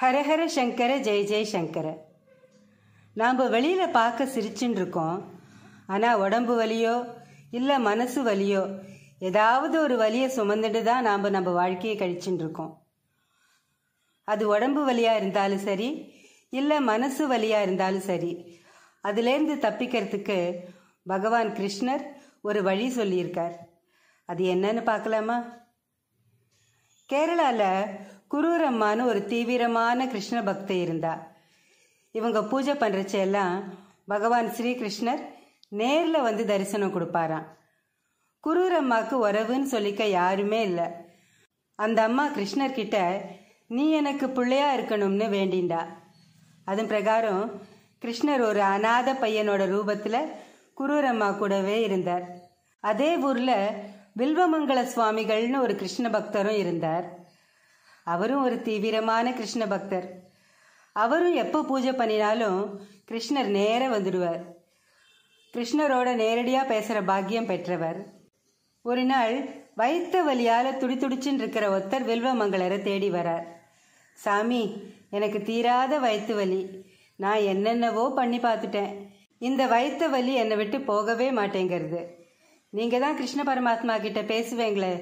ஹரஹர சங்கர ஜெய் ஜெய் சங்கர. நாம் வெளியில் பார்க்க சிரிச்சுன்னு இருக்கோம் ஆனால் உடம்பு வலியோ இல்லை மனசு வலியோ ஏதாவது ஒரு வலியை சுமந்துட்டு தான் நாம் நம்ம வாழ்க்கையை கழிச்சுட்டு இருக்கோம் அது உடம்பு வலியாக இருந்தாலும் சரி இல்லை மனசு வலியாக இருந்தாலும் சரி அதுலேருந்து தப்பிக்கிறதுக்கு பகவான் கிருஷ்ணர் ஒரு வழி சொல்லியிருக்கார். அது என்னன்னு பார்க்கலாமா? கேரளாவில் குரூரம்மான்னு ஒரு தீவிரமான கிருஷ்ண பக்தி இருந்தா இவங்க பூஜை பண்ணுறச்ச எல்லாம் பகவான் ஸ்ரீகிருஷ்ணர் நேரில் வந்து தரிசனம் கொடுப்பாராம். குரூரம்மாக்கு உறவுன்னு சொல்லிக்க யாருமே இல்லை. அந்த அம்மா கிருஷ்ணர்கிட்ட நீ எனக்கு பிள்ளையா இருக்கணும்னு வேண்டிண்டா. அதன் பிரகாரம் கிருஷ்ணர் ஒரு அநாத பையனோட ரூபத்தில் குரூரம்மா கூடவே இருந்தார். அதே ஊரில் வில்வமங்கல சுவாமிகள்னு ஒரு கிருஷ்ண பக்தரும் இருந்தார். அவரும் ஒரு தீவிரமான கிருஷ்ண பக்தர். அவரும் எப்போ பூஜை பண்ணினாலும் கிருஷ்ணர் நேர வந்துடுவார். கிருஷ்ணரோட நேரடியாக பேசுகிற பாக்கியம் பெற்றவர். ஒரு நாள் வைத்த வலியால் துடி துடிச்சுன்னு இருக்கிற ஒருத்தர் வில்வமங்கலரை தேடி வரார். சாமி எனக்கு தீராத வயிற்று வலி. நான் என்னென்னவோ பண்ணி பார்த்துட்டேன். இந்த வயிற்று வலி என்னை விட்டு போகவே மாட்டேங்கிறது. நீங்கள் தான் கிருஷ்ண பரமாத்மா கிட்ட பேசுவேங்களே.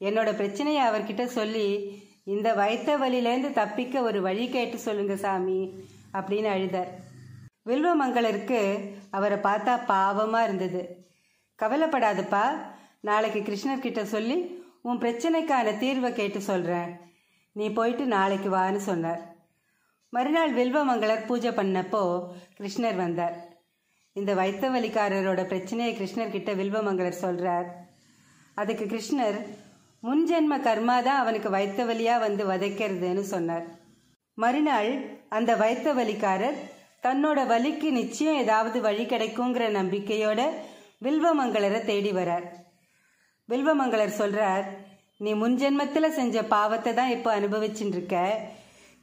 என்னோட பிரச்சனையை அவர்கிட்ட சொல்லி இந்த வைத்த வழியிலேருந்து தப்பிக்க ஒரு வழி கேட்டு சொல்லுங்க சாமி அப்படின்னு அழுதார். வில்வமங்கலருக்கு அவரை பார்த்தா பாவமாக இருந்தது. கவலைப்படாதுப்பா நாளைக்கு கிருஷ்ணர்கிட்ட சொல்லி உன் பிரச்சனைக்கான தீர்வை கேட்டு சொல்கிறேன் நீ போயிட்டு நாளைக்கு வான்னு சொன்னார். மறுநாள் வில்வமங்கலர் பூஜை பண்ணப்போ கிருஷ்ணர் வந்தார். இந்த வைத்தவலிக்காரரோட பிரச்சனையை கிருஷ்ணர்கிட்ட வில்வமங்கலர் சொல்கிறார் அதுக்கு கிருஷ்ணர் முன்ஜென்ம கர்மா தான் அவனுக்கு வைத்த வழியாக வந்து வதைக்கிறதுன்னு சொன்னார். மறுநாள் அந்த வைத்த வலிக்காரர் தன்னோட வழிக்கு நிச்சயம் ஏதாவது வழி கிடைக்குங்கிற நம்பிக்கையோட வில்வமங்கலரை தேடி வரார். வில்வமங்கலர் சொல்றார் நீ முன்ஜென்மத்தில் செஞ்ச பாவத்தை தான் இப்போ அனுபவிச்சுட்டு இருக்க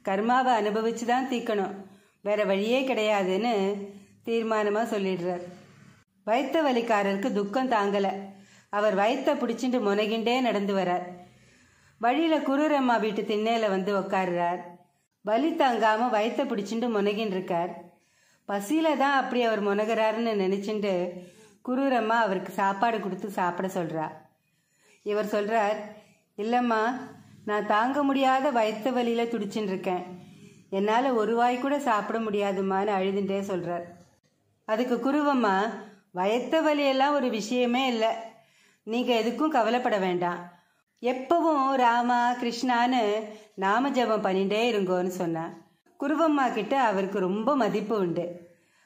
கர்மாவை அனுபவிச்சு தான் தீக்கணும் வேற வழியே கிடையாதுன்னு தீர்மானமாக சொல்லிடுறார். வைத்த வலிக்காரருக்கு துக்கம் தாங்கலை. அவர் வயிற்ற பிடிச்சிட்டு முனகிண்டே நடந்து வரார். வழியில் குரூரம்மா வீட்டு திண்ணையில் வந்து உக்காருறார். வலி தாங்காமல் வயிற்ற பிடிச்சிட்டு முனகின்னு இருக்கார் பசியில தான் அப்படி அவர் முனகிறாருன்னு நினச்சிட்டு குரூரம்மா அவருக்கு சாப்பாடு கொடுத்து சாப்பிட சொல்கிறா இவர் சொல்கிறார் இல்லைம்மா நான் தாங்க முடியாத வயிற்று வலியில் துடிச்சுன்னு இருக்கேன் என்னால் ஒரு வாய் கூட சாப்பிட முடியாதுமான்னு அழுதுண்டே சொல்கிறார் அதுக்கு குருவம்மா வயத்த வலியெல்லாம் ஒரு விஷயமே இல்லை. நீங்கள் எதுக்கும் கவலைப்பட வேண்டாம். எப்பவும் ராமா கிருஷ்ணான்னு நாம ஜபம் பண்ணிட்டே இருங்கோன்னு சொன்னான் குருவம்மா கிட்ட அவருக்கு ரொம்ப மதிப்பு உண்டு.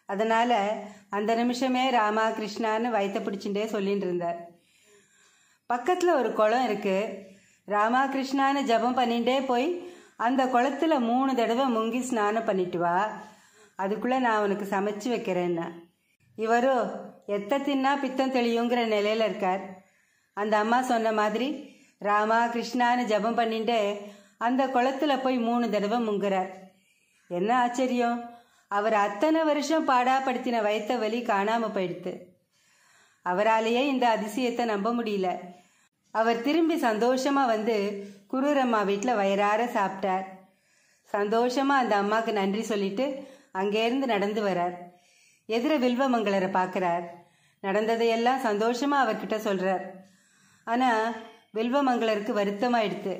அதனால் அந்த நிமிஷமே ராமா கிருஷ்ணான்னு வயத்த பிடிச்சுட்டே சொல்லிட்டு இருந்தார். பக்கத்தில் ஒரு குளம் இருக்குது ராமா கிருஷ்ணான்னு ஜபம் பண்ணிட்டே போய் அந்த குளத்துல மூணு தடவை முங்கி ஸ்நானம் பண்ணிட்டு வா. அதுக்குள்ளே நான் உனக்கு சமைச்சு வைக்கிறேன்னா. இவரோ எத்த தின்னா பித்தம் தெளியுங்கிற நிலையில் இருக்கார். அந்த அம்மா சொன்ன மாதிரி ராமா கிருஷ்ணான்னு ஜபம் பண்ணிட்டு அந்த குளத்துல போய் மூணு தடவை முங்குறார். என்ன ஆச்சரியம்? அவர் அத்தனை வருஷம் பாடாப்படுத்தின வைத்த வலி காணாமல் போயிடுத்து. அவராலேயே இந்த அதிசயத்தை நம்ப முடியல. அவர் திரும்பி சந்தோஷமா வந்து குரூரம்மா வீட்டில் வயிறார சாப்பிட்டார். சந்தோஷமா அந்த அம்மாவுக்கு நன்றி சொல்லிட்டு அங்கேருந்து நடந்து வரார். எதிர வில்வமங்கலரை பார்க்குறார் நடந்ததையெல்லாம் சந்தோஷமா அவர்கிட்ட சொல்றார். ஆனால் வெல்வமங்கலருக்கு வருத்தமாயிடுத்து.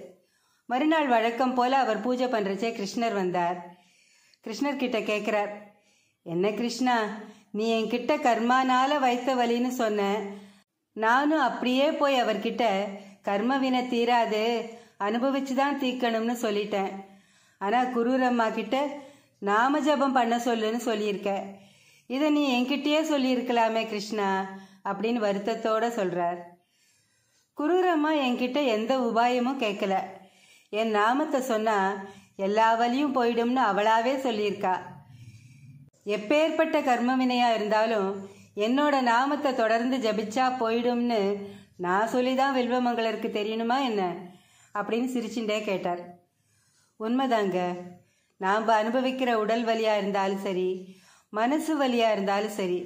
மறுநாள் வழக்கம் போல அவர் பூஜை பண்ணுறச்சே கிருஷ்ணர் வந்தார். கிருஷ்ணர் கிட்ட கேட்குறார் என்ன கிருஷ்ணா நீ என்கிட்ட கர்மானால வைத்த வழின்னு சொன்ன. நானும் அப்படியே போய் அவர்கிட்ட கர்ம வினை தீராது அனுபவிச்சு தான் தீக்கணும்னு சொல்லிட்டேன் ஆனால் குரூரம்மா கிட்ட நாம ஜபம் பண்ண சொல்லுன்னு சொல்லியிருக்க. இதை நீ என்கிட்டயே சொல்லியிருக்கலாமே கிருஷ்ணா அப்படின்னு வருத்தத்தோட சொல்கிறார் குரூரம்மா என்கிட்ட எந்த உபாயமும் கேட்கல என் நாமத்தை சொன்னா எல்லா வழியும் போயிடும்னு அவளாவே சொல்லியிருக்கா. எப்பேற்பட்ட கர்ம வினையா இருந்தாலும் என்னோட நாமத்தை தொடர்ந்து ஜபிச்சா போயிடும்னு நான் சொல்லி தான் வில்வமங்கலருக்கு தெரியணுமா என்ன? அப்படின்னு சிரிச்சுட்டே கேட்டார். உண்மைதாங்க. நாம் அனுபவிக்கிற உடல் வலியாக இருந்தாலும் சரி மனசு வலியாக இருந்தாலும் சரி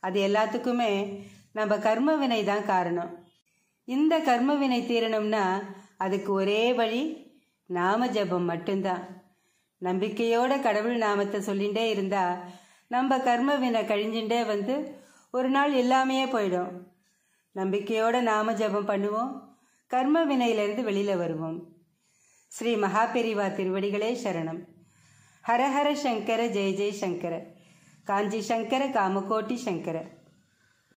அது எல்லாத்துக்குமே நம்ம கர்ம வினை தான் காரணம். இந்த கர்ம வினை தீரணும்னா அதுக்கு ஒரே வழி நாம ஜபம் மட்டும்தான். நம்பிக்கையோட கடவுள் நாமத்தை சொல்லிகிட்டே இருந்தா நம்ம கர்ம வினை கழிஞ்சுட்டே வந்து ஒரு நாள் எல்லாமே போயிடும். நம்பிக்கையோட நாம ஜெபம் பண்ணுவோம். கர்ம வினையிலிருந்து வெளியில வருவோம். ஸ்ரீ மகாபெரிவா திருவடிகளே சரணம். ஹரஹர சங்கர ஜெய ஜெய சங்கர. காஞ்சி சங்கர காமகோட்டி சங்கர.